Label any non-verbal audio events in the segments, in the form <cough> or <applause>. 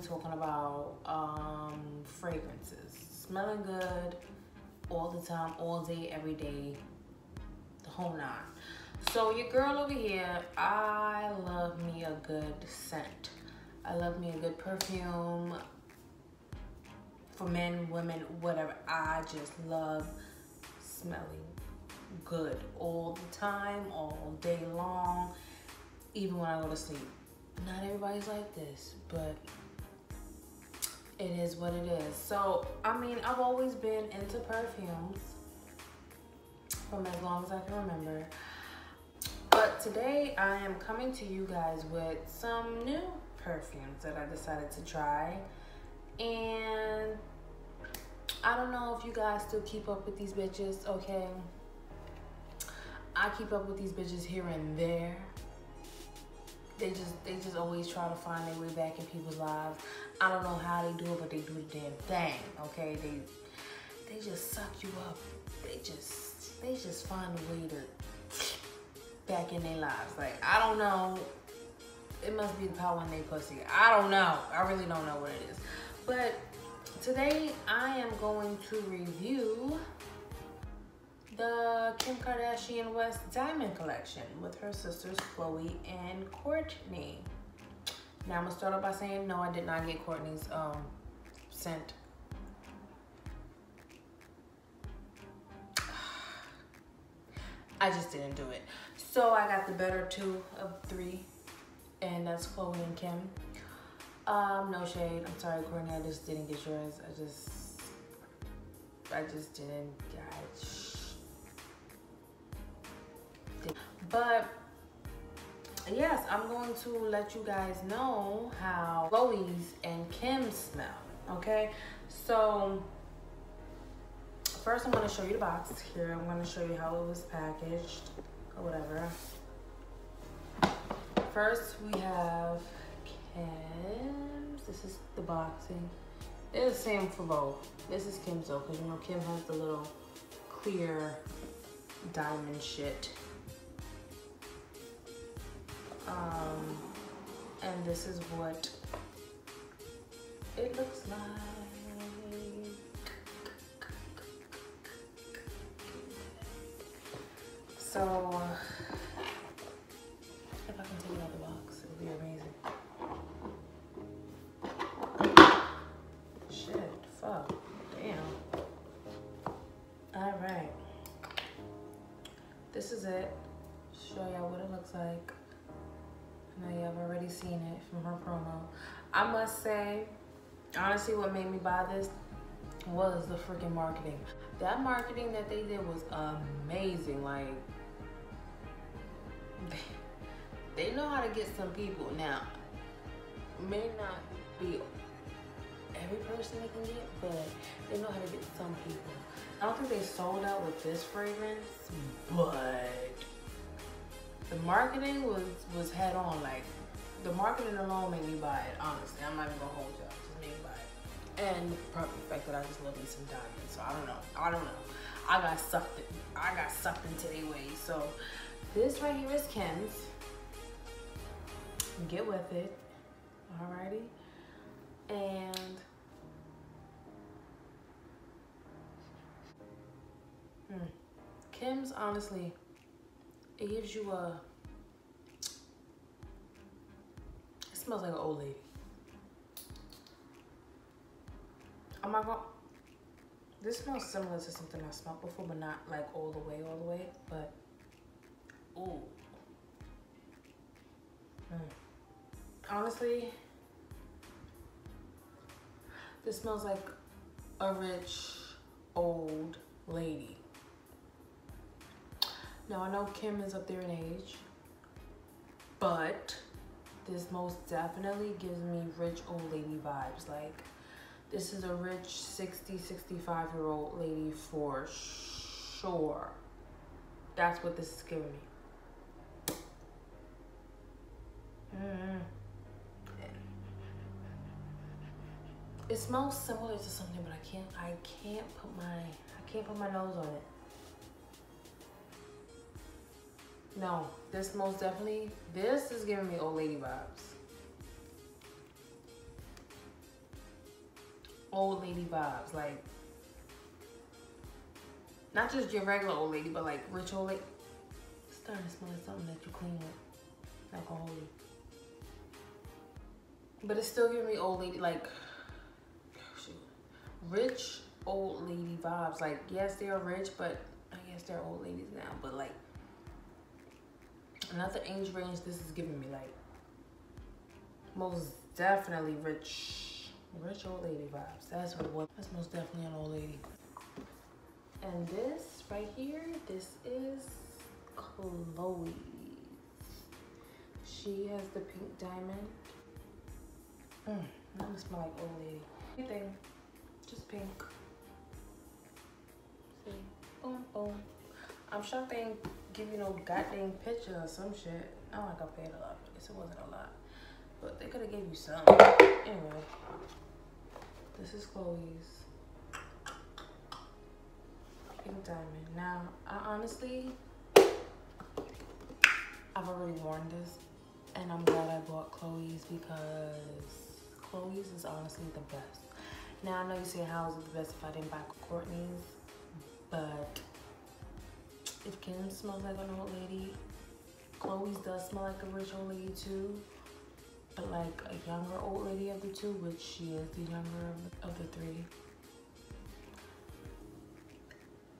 talking about um, fragrances. Smelling good all the time, all day, every day, the whole nine. So your girl over here, I love me a good scent. I love me a good perfume for men, women, whatever. I just love smelling good all the time, all day long, even when I go to sleep. Not everybody's like this, but it is what it is. So, I mean, I've always been into perfumes from as long as I can remember. But today I am coming to you guys with some new perfumes that I decided to try. And I don't know if you guys still keep up with these bitches, okay? I keep up with these bitches here and there. They just they just always try to find their way back in people's lives. I don't know how they do it, but they do the damn thing. Okay, they they just suck you up. They just they just find a way to back in their lives. Like I don't know. It must be the power in their pussy. I don't know. I really don't know what it is. But today I am going to review the Kim Kardashian West Diamond Collection with her sisters Khloe and Kourtney. Now I'm gonna start off by saying no, I did not get Kourtney's um, scent. <sighs> I just didn't do it. So I got the better two of three, and that's Khloe and Kim. Um, no shade. I'm sorry, Kourtney. I just didn't get yours. I just, I just didn't. I, but yes, I'm going to let you guys know how Khloe's and Kim's smell. Okay, so first I'm going to show you the box here. I'm going to show you how it was packaged or whatever. First we have Kim's. This is the boxing. It's the same for both. This is Kim's though, because you know Kim has the little clear diamond shit. Um, and this is what it looks like. So, if I can take it out the box, it would be amazing. Shit, fuck, damn. All right. This is it. Honestly, what made me buy this was the freaking marketing. That marketing that they did was amazing. Like, they know how to get some people. Now, may not be every person they can get, but they know how to get some people. I don't think they sold out with this fragrance, but the marketing was was head on. Like the marketing alone made me buy it. Honestly, I'm not even gonna hold y'all. Buy. And probably the fact that I just love me some diamonds. So I don't know. I don't know. I got sucked. I got sucked into their ways. So this right here is Kim's. Get with it. Alrighty. And hmm, Kim's honestly it gives you a, it smells like an old lady. Oh my God. This smells similar to something I smelled before, but not like all the way, all the way, but, ooh. Mm. Honestly, this smells like a rich old lady. Now I know Kim is up there in age, but this most definitely gives me rich old lady vibes. Like this is a rich 60, 65 year old lady for sure. That's what this is giving me. Mm. It smells similar to something, but I can't I can't put my I can't put my nose on it. No, this most definitely, this is giving me old lady vibes. Old lady vibes. Like, not just your regular old lady, but like rich old lady. It's starting to smell like something that you clean with alcohol. But it's still giving me old lady, like, shoot, rich old lady vibes. Like, yes, they are rich, but I guess they're old ladies now. But like, another age range this is giving me like most definitely rich rich old lady vibes. That's what it was. That's most definitely an old lady. And this right here this is Khloe. She has the pink diamond. Mm, that smell like old lady. Anything. Just pink. See boom boom. I'm sure they didn't give you no goddamn picture or some shit. I don't like I paid a lot. For this. It wasn't a lot. But they could have gave you some. Anyway. This is Khloe's pink diamond. Now, I honestly, I've already worn this. And I'm glad I bought Khloe's because Khloe's is honestly the best. Now, I know you say how is it the best if I didn't buy Kourtney's, But if Kim smells like an old lady, Khloe's does smell like a rich old lady too. Like a younger old lady of the two, which she is the younger of the, three.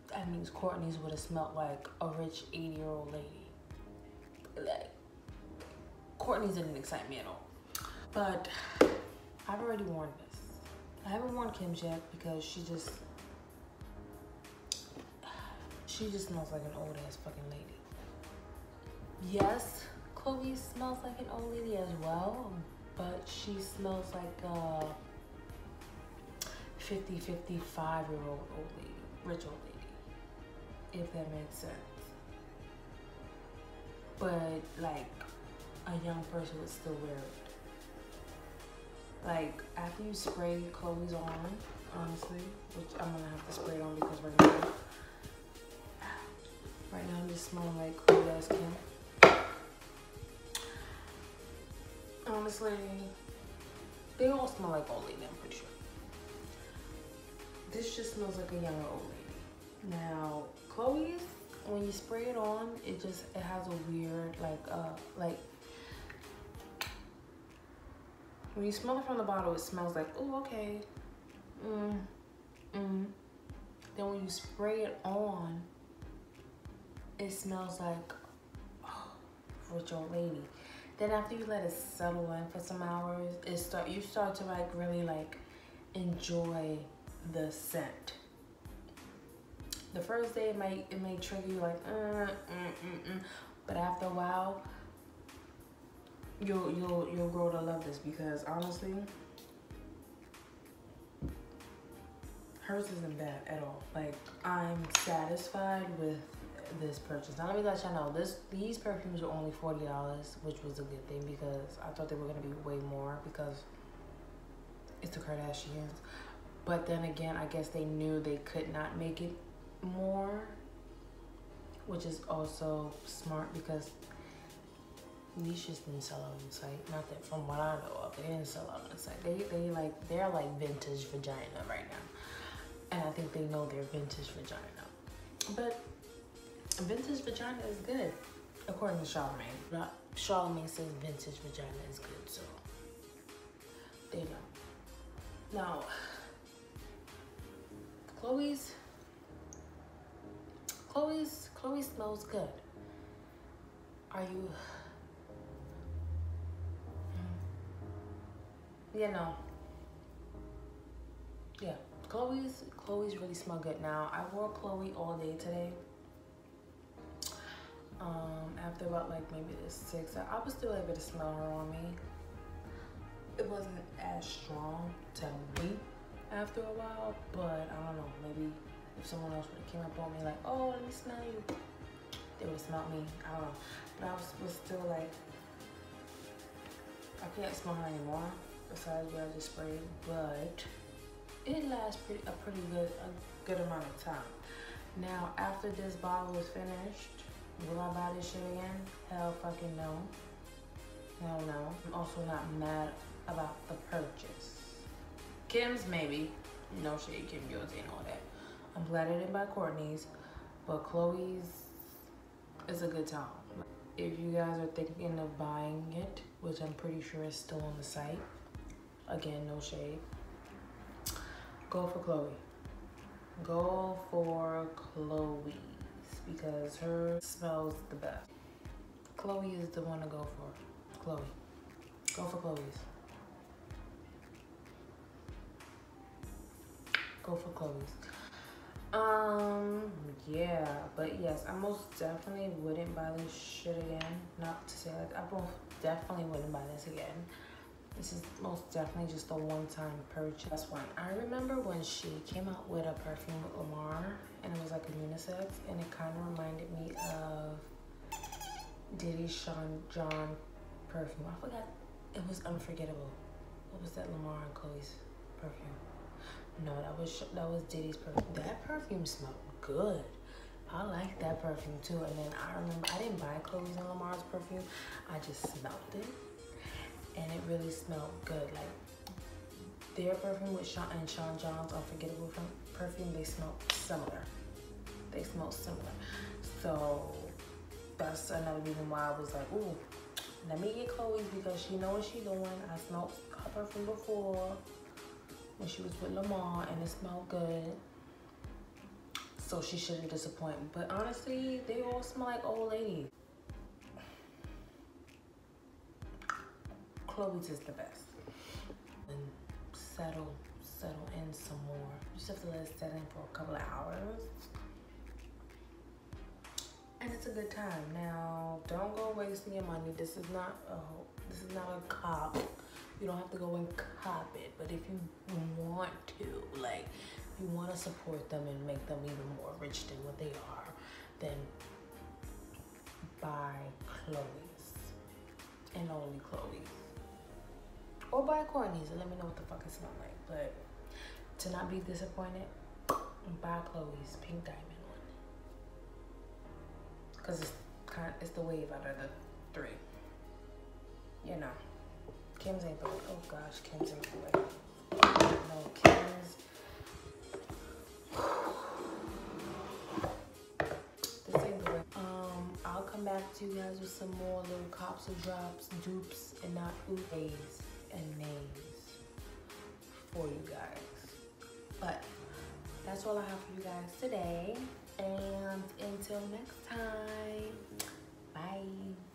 That means Kourtney's would have smelled like a rich 80 year old lady. Like, Kourtney's didn't excite me at all. But I've already worn this. I haven't worn Kim's yet because she just she just smells like an old ass fucking lady. Yes, Khloe smells like an old lady as well, but she smells like a 50, 55 year old old lady, rich old lady, if that makes sense. But like a young person would still wear it. Like after you spray Khloe's on, honestly, which I'm gonna have to spray it on because right now <sighs> Right now I'm just smelling like ass Kim. Honestly, they all smell like old lady, I'm pretty sure. This just smells like a younger old lady. Now, Khloe's, when you spray it on, it just, it has a weird, like, uh, like, when you smell it from the bottle, it smells like, oh, okay. Mm, mm. Then when you spray it on, it smells like oh, <gasps> rich old lady. Then after you let it settle in for some hours, it start you start to like really like enjoy the scent. The first day it may it may trigger you like uh, mm, mm, mm. but after a while you'll you'll you'll grow to love this because honestly hers isn't bad at all. Like I'm satisfied with this purchase. Now let me let y'all know this these perfumes were only forty dollars, which was a good thing because I thought they were gonna be way more because it's the Kardashians. But then again, I guess they knew they could not make it more, which is also smart because these just didn't sell on the site. Not that from what I know of, they didn't sell on the site. They they like they're like vintage vagina right now, and I think they know they're vintage vagina. But vintage vagina is good, according to Charlamagne. Not Charlamagne says vintage vagina is good, so there you go. Now, Khloe's, Khloe's, Khloe smells good. Are you? Hmm. Yeah, no. Yeah, Khloe's, Khloe's really smell good. Now, I wore Khloe all day today um, after about like maybe the six, I was still able to smell her on me. It wasn't as strong to me after a while, but I don't know, maybe if someone else would have came up on me like, oh, let me smell you, they would smelled me. I don't know. But I was, was still like, I can't smell her anymore besides what I just sprayed, but it lasts pretty a pretty good a good amount of time. Now after this bottle is finished, Will I buy this shit again? Hell fucking no. Hell no. I'm also not mad about the purchase. Kim's maybe. No shade, Kim yours ain't all that. I'm glad I didn't buy Kourtney's, but Khloe's is a good time. If you guys are thinking of buying it, which I'm pretty sure is still on the site, again, no shade, go for Khloe. Go for Khloe's because her smells the best. Khloe is the one to go for. Khloe. Go for Khloe's. Go for Khloe's. Um, yeah, but yes, I most definitely wouldn't buy this shit again. Not to say like, I most definitely wouldn't buy this again. This is most definitely just a one-time purchase. That's one. I remember when she came out with a perfume with Lamar, and it was like a unisex, and it kind of reminded me of Diddy Sean John perfume. I forgot. It was unforgettable. What was that Lamar and Khloe's perfume? No, that was that was Diddy's perfume. That perfume smelled good. I like that perfume too. And then I remember I didn't buy Khloe's and Lamar's perfume. I just smelled it, and it really smelled good. Like their perfume with Sean and Sean John's Unforgettable perfume, they smell similar. They smell similar. So that's another reason why I was like, ooh, let me get Khloe's because she knows what she's doing. I smelled her perfume before when she was with Lamar and it smelled good. So she shouldn't disappoint. But honestly, they all smell like old ladies. Khloe's is the best. And settle, settle in some more. You just have to let it set in for a couple of hours. And it's a good time. Now, don't go wasting your money. This is not a, this is not a cop you don't have to go and cop it. But if you want to, like, you want to support them and make them even more rich than what they are, then buy Khloe's and only Khloe's. Or buy Kourtney's and let me know what the fuck it smells like. But to not be disappointed, buy Khloe's pink diamond one. Cause it's kind of, it's the wave out of the three. You know. Kim's ain't the. Oh gosh, Kim's ain't the. No, Kim's. Um, I'll come back to you guys with some more little cops and drops, dupes, and not oohs and names for you guys. But that's all I have for you guys today. And until next time, bye.